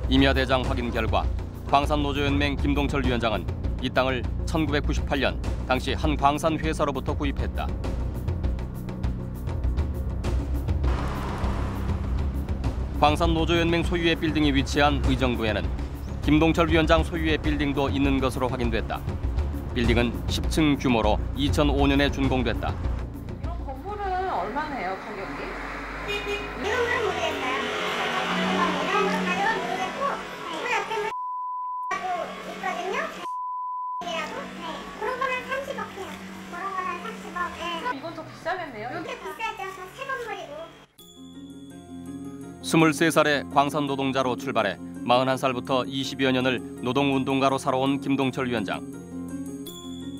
임야 대장 확인 결과 광산노조연맹 김동철 위원장은 이 땅을 1998년 당시 한 광산 회사로부터 구입했다. 광산노조연맹 소유의 빌딩이 위치한 의정부에는 김동철 위원장 소유의 빌딩도 있는 것으로 확인됐다. 빌딩은 10층 규모로 2005년에 준공됐다. 건물은 얼마나 해요, 가격이? 23살의 광산 노동자로 출발해 41살부터 20여 년을 노동운동가로 살아온 김동철 위원장.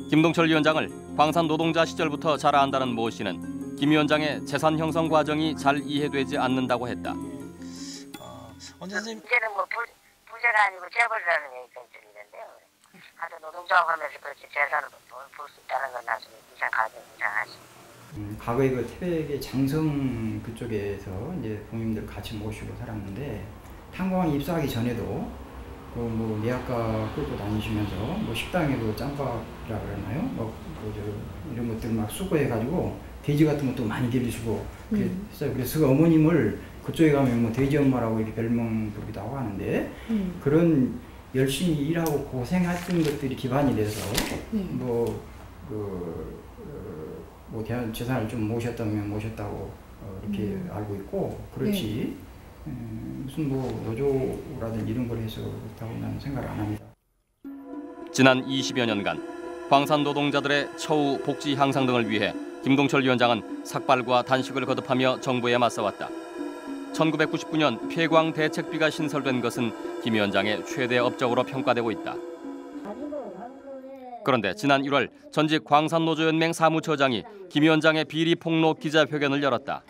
김동철 위원장을 광산 노동자 시절부터 잘 안다는 모 씨는 김 위원장의 재산 형성 과정이 잘 이해되지 않는다고 했다. 언제 선생님 이제는 뭐 부, 부자가 아니고 재벌이라는 얘기가 좀 있는데요. 하도 노동조합하면서 그렇게 재산을 볼수 있다는 건 나중에 이상 가격 이상하시. 음, 과거에 그 태백의 장성 그쪽에서 이제 부모님들 같이 모시고 살았는데 탄광 입사하기 전에도 그뭐 내학과 끌고 다니시면서 뭐 식당에도 짬밥이라 그러나요? 뭐그저 이런 것들 막 수거해가지고 돼지 같은 것도 많이 기르시고 음. 그래서 그 어머님을 그쪽에 가면 뭐 돼지 엄마라고 이렇게 별명 부르기도 하고 하는데 음. 그런 열심히 일하고 고생했던 것들이 기반이 돼서 네. 뭐그 뭐 대한 재산을 좀 모셨다면 모셨다고 어, 이렇게 음. 알고 있고 그렇지 음, 무슨 뭐 노조라든 이런 걸 해서 그렇다고 나는 생각을 안 합니다. 지난 20여 년간 광산 노동자들의 처우 복지 향상 등을 위해 김동철 위원장은 삭발과 단식을 거듭하며 정부에 맞서왔다. 1999년 폐광 대책비가 신설된 것은 김 위원장의 최대 업적으로 평가되고 있다. 그런데 지난 1월 전직 광산노조연맹 사무처장이 김 위원장의 비리 폭로 기자회견을 열었다.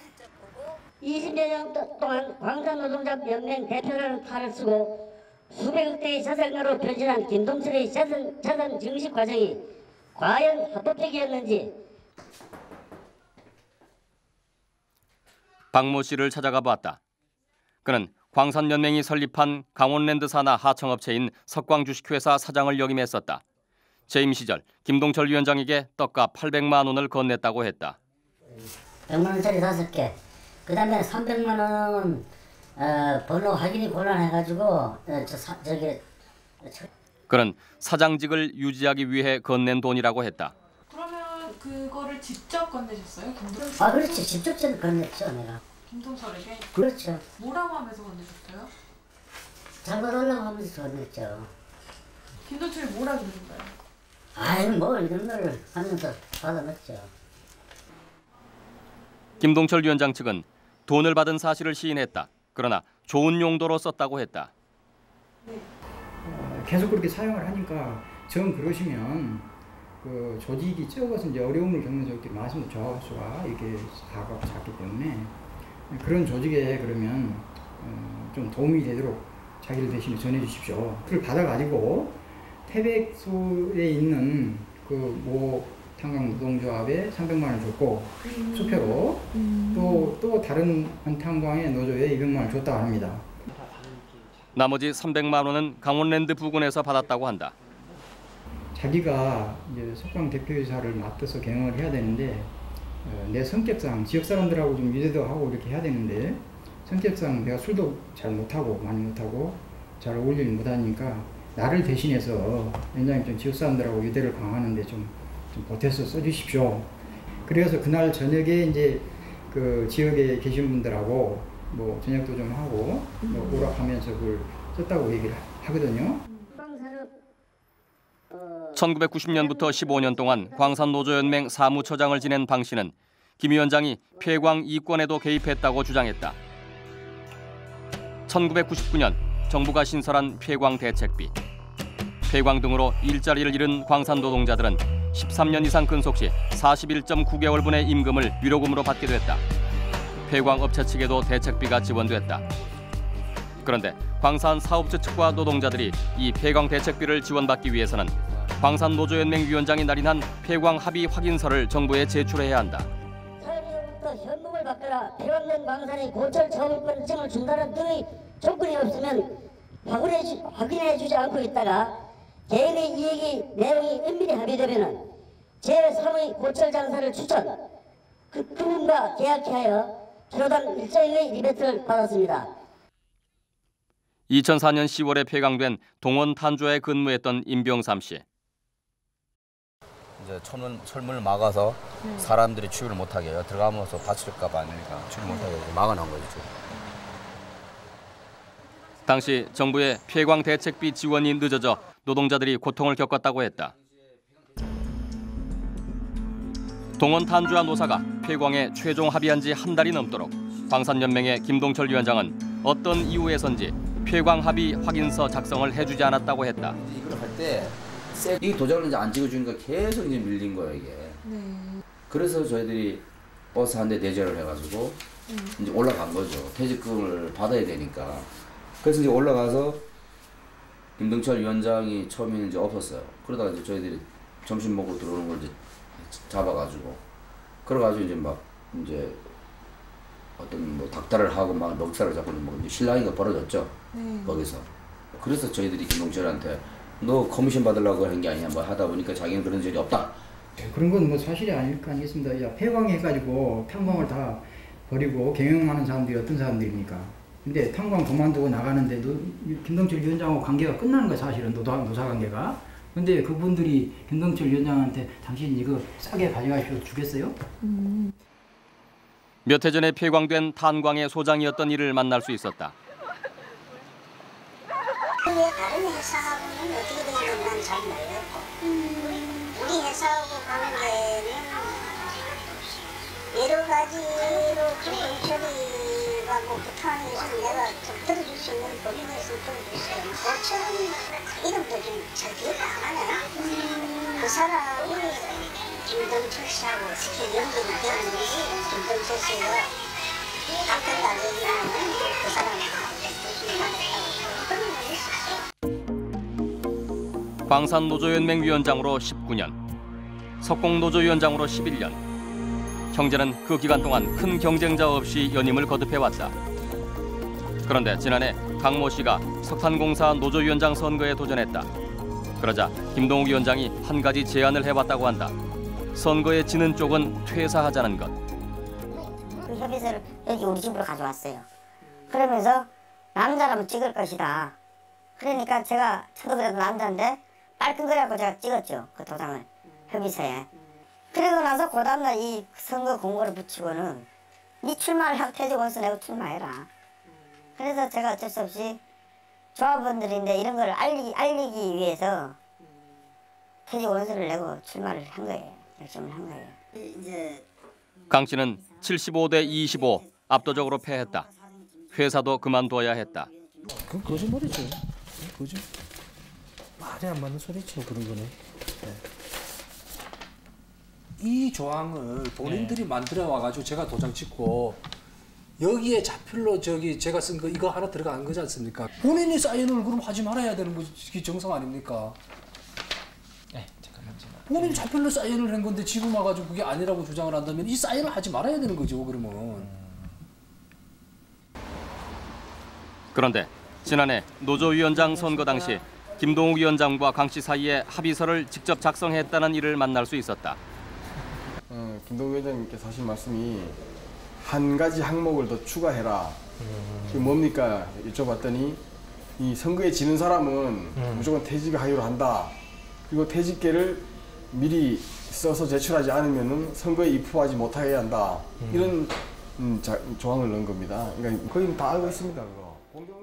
20여 년 동안 광산노동자 연맹 대표라는 팔을 쓰고 수백억 대의 자산가로 변신한 김동철의 자산, 자산 증식 과정이 과연 합법적이었는지 박모 씨를 찾아가 봤다. 그는 광산연맹이 설립한 강원랜드 산하 하청업체인 석광주식회사 사장을 역임했었다. 재임 시절 김동철 위원장에게 떡값 800만 원을 건넸다고 했다. 100만 원짜리 다섯 개. 그다음에 300만 원은 어, 번호 확인이 곤란해가지고 어, 저 사, 저기 저, 그는 사장직을 유지하기 위해 건넨 돈이라고 했다. 그러면 그거를 직접 건네셨어요? 김동... 아 그렇지 직접 전 건넸죠 내가. 김동철에게? 그렇죠. 뭐라고 하면서 건네셨어요? 장관 올라고 하면서 건넸죠. 김동철이 뭐라 그러는가요? 아이 뭐 이런 걸 하면서 받아먹죠. 김동철 위원장 측은 돈을 받은 사실을 시인했다. 그러나 좋은 용도로 썼다고 했다. 어, 계속 그렇게 사용을 하니까 정 그러시면 그 조직이 적어서 이제 어려움을 겪는 조직들이 많습니다. 저하수가 이렇게 가가 작기 때문에 그런 조직에 그러면 어, 좀 도움이 되도록 자기를 대신에 전해 주십시오. 그걸 받아가지고 태백소에 있는 그모 탄광 노동조합에 300만 원을 줬고 음. 수표로 또또 다른 한 탄광의 노조에 200만 원을 줬다고 합니다. 나머지 300만 원은 강원랜드 부근에서 받았다고 한다. 자기가 이제 석광 대표이사를 맡아서 경영을 해야 되는데 어, 내 성격상 지역 사람들하고 좀 유대도 하고 이렇게 해야 되는데 성격상 내가 술도 잘 못하고 많이 못하고 잘 어울리지 못하니까 나를 대신해서 연장님 좀 지역 사람들하고 유대를 강화하는데 좀, 좀 보태서 써주십시오. 그래서 그날 저녁에 이제 그 지역에 계신 분들하고 뭐 저녁도 좀 하고 뭐 오락하면서 그걸 썼다고 얘기를 하거든요. 1990년부터 15년 동안 광산노조연맹 사무처장을 지낸 방 씨는 김 위원장이 폐광 이권에도 개입했다고 주장했다. 1999년 정부가 신설한 폐광 대책비. 폐광 등으로 일자리를 잃은 광산 노동자들은 13년 이상 근속 시 41.9개월분의 임금을 위로금으로 받게 됐다. 폐광 업체 측에도 대책비가 지원됐다. 그런데 광산 사업주 측과 노동자들이 이 폐광 대책비를 지원받기 위해서는 광산 노조연맹 위원장이 날인한 폐광 합의 확인서를 정부에 제출해야 한다. 부터 현금을 받거나 폐광된 광산의 고철 처분권증을 준다는 등의 조건이 없으면 확인해, 주, 확인해 주지 않고 있다가 개인의 이익이 내용이 은밀히 합의되면 제3의 고철 장사를 추천 그, 그분과 계약하여 기로당 일정의 리베트를 받았습니다. 2004년 10월에 폐광된 동원 탄조에 근무했던 임병삼 씨. 이제 철문, 철문을 막아서 사람들이 출입을 못하게 해요. 들어가면서 다칠까 봐 아니니까 출입 못하게 막아놓은 거죠. 당시 정부의 폐광 대책비 지원이 늦어져 노동자들이 고통을 겪었다고 했다. 동원 탄주와 노사가 폐광에 최종 합의한 지 한 달이 넘도록 광산연맹의 김동철 위원장은 어떤 이유에선지 폐광 합의 확인서 작성을 해주지 않았다고 했다. 이걸 할때 이 도장을 이제 안 찍어주니까 계속 이제 밀린 거예요 이게. 그래서 저희들이 버스 한대 대절을 해가지고 이제 올라간 거죠. 퇴직금을 받아야 되니까. 그래서 이제 올라가서 김동철 위원장이 처음에는 이제 없었어요. 그러다가 이제 저희들이 점심 먹고 들어오는 걸 이제 잡아가지고 그래가지고 이제 막 이제 어떤 뭐 닥달을 하고 막 멱살을 잡고 뭐 이제 실랑이가 벌어졌죠. 네. 거기서. 그래서 저희들이 김동철한테 너 커미션 받으려고 한 게 아니냐 뭐 하다 보니까 자기는 그런 적이 없다. 그런 건 뭐 사실이 아닐 거 아니겠습니다. 야, 폐광해가지고 탄광을 다 버리고 경영하는 사람들이 어떤 사람들입니까? 근데 탄광 그만두고 나가는데 노, 김동철 위원장하고 관계가 끝나는 거야 사실은 노사, 노사 관계가. 근데 그분들이 김동철 위원장한테 당신 이거 싸게 가져가시오 주겠어요? 몇해 전에 폐광된 탄광의 소장이었던 이를 만날 수 있었다. 왜 다른 회사하고는 어떻게 되는지 난잘 모르겠고 우리 회사하고 관계는 여러 가지로 김동철이 가뭐 부탁하는 것은 내가 좀 들어줄 수 있는 법이 있으면 수 있는 고철은 이름도 좀잘 기억 안 하네 그 사람이 김동철 씨하고 어떻게 연결이 되었는지 김동철 씨가 같은 날이면 그 사람하고 무슨 말했다고 그런 거 있었어 광산노조연맹 위원장으로 19년, 석공노조위원장으로 11년. 형제는 그 기간 동안 큰 경쟁자 없이 연임을 거듭해왔다. 그런데 지난해 강모 씨가 석탄공사 노조위원장 선거에 도전했다. 그러자 김동욱 위원장이 한 가지 제안을 해봤다고 한다. 선거에 지는 쪽은 퇴사하자는 것. 그 협의서를 여기 우리 집으로 가져왔어요. 그러면서 남자라면 찍을 것이다. 그러니까 제가 저도 그래도 남자인데 빨끈거려갖고 제가 찍었죠. 그 도장을 협의서에. 그러고 나서 그 다음날 이 선거 공고를 붙이고는 니 출마를 하고 퇴직원서 내고 출마해라. 그래서 제가 어쩔 수 없이 조합원들인데 이런 걸 알리기, 알리기 위해서 퇴직원서를 내고 출마를 한 거예요. 결심을 한 거예요. 이제 강 씨는 75대 25 압도적으로 패했다. 회사도 그만둬야 했다. 그건 거짓말이죠. 거짓. 말이 안 맞는 소리죠 그런 거는. 이 조항을 본인들이 만들어 와가지고 제가 도장 찍고 여기에 자필로 저기 제가 쓴 거 이거 하나 들어간 거지 않습니까? 본인이 사인을 그럼 하지 말아야 되는 것이 정상 아닙니까? 네, 잠깐만요. 본인 자필로 사인을 한 건데 지금 와가지고 그게 아니라고 주장을 한다면 이 사인을 하지 말아야 되는 거죠 그러면. 그런데 지난해 노조위원장 선거 당시 김동욱 위원장과 강 씨 사이에 합의서를 직접 작성했다는 이를 만날 수 있었다. 어, 김동 위원장님께서 하신 말씀이 한 가지 항목을 더 추가해라. 이게 뭡니까? 여쭤봤더니 이 선거에 지는 사람은 무조건 퇴직하기로 한다. 그리고 퇴직계를 미리 써서 제출하지 않으면은 선거에 입후하지 못하게 한다. 이런 음, 자, 조항을 넣은 겁니다. 그러니까 거의 다 알고 있습니다. 그거.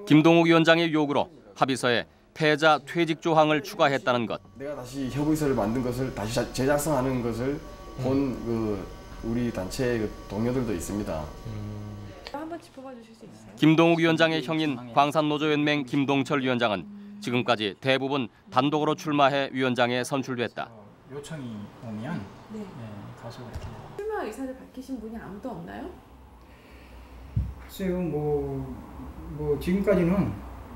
김동욱 위원장의 요구로 합의서에 패자 퇴직 조항을 추가했다는 것. 내가 다시 협의서를 만든 것을 다시 자- 제작성하는 것을 본그 우리 단체의 그 동료들도 있습니다. 한번 짚어봐 주실 수 있어요? 김동욱 위원장의 형인 광산노조연맹 김동철 위원장은 지금까지 대부분 단독으로 출마해 위원장에 선출됐다. 요청이 오면 네. 가서 이렇게 출마 의사를 밝히신 분이 아무도 없나요? 글쎄요 뭐, 뭐 지금까지는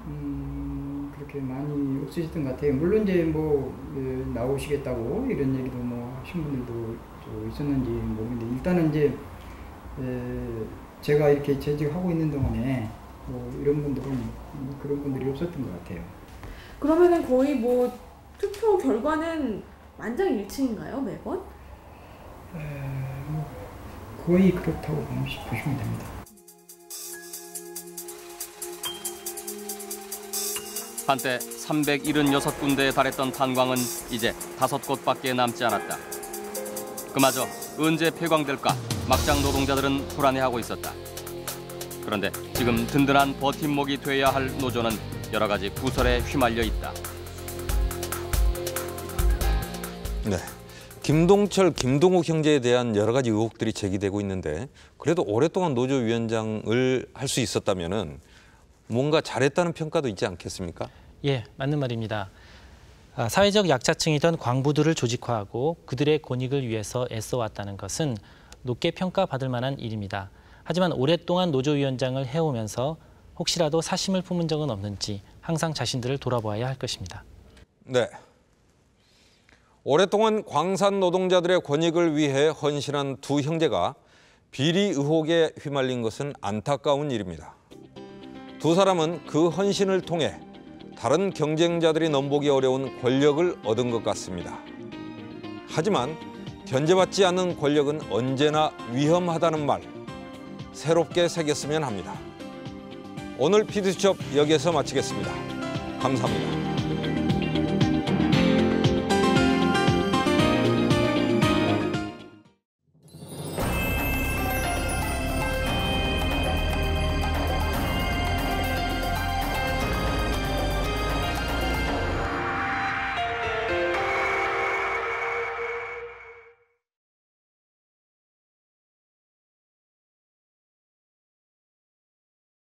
음, 그렇게 많이 없으셨던 것 같아요. 물론 이제 뭐 예, 나오시겠다고 이런 얘기도 뭐 하신 분들도 또 있었는지 모르겠는데 일단은 이제 에, 제가 이렇게 재직하고 있는 동안에 뭐 이런 분들은 뭐 그런 분들이 없었던 것 같아요. 그러면은 거의 뭐 투표 결과는 만장일치인가요 매번? 거의 그렇다고 보시- 보시면 됩니다. 한때 376군데에 달했던 탄광은 이제 다섯 곳밖에 남지 않았다. 그마저 언제 폐광될까 막장 노동자들은 불안해하고 있었다. 그런데 지금 든든한 버팀목이 돼야 할 노조는 여러 가지 구설에 휘말려 있다. 네. 김동철, 김동욱 형제에 대한 여러 가지 의혹들이 제기되고 있는데 그래도 오랫동안 노조위원장을 할 수 있었다면 은 뭔가 잘했다는 평가도 있지 않겠습니까? 예, 맞는 말입니다. 아, 사회적 약자층이던 광부들을 조직화하고 그들의 권익을 위해서 애써왔다는 것은 높게 평가받을 만한 일입니다. 하지만 오랫동안 노조위원장을 해오면서 혹시라도 사심을 품은 적은 없는지 항상 자신들을 돌아보아야 할 것입니다. 네. 오랫동안 광산 노동자들의 권익을 위해 헌신한 두 형제가 비리 의혹에 휘말린 것은 안타까운 일입니다. 두 사람은 그 헌신을 통해 다른 경쟁자들이 넘보기 어려운 권력을 얻은 것 같습니다. 하지만 견제받지 않는 권력은 언제나 위험하다는 말 새롭게 새겼으면 합니다. 오늘 피드수첩 여기에서 마치겠습니다. 감사합니다.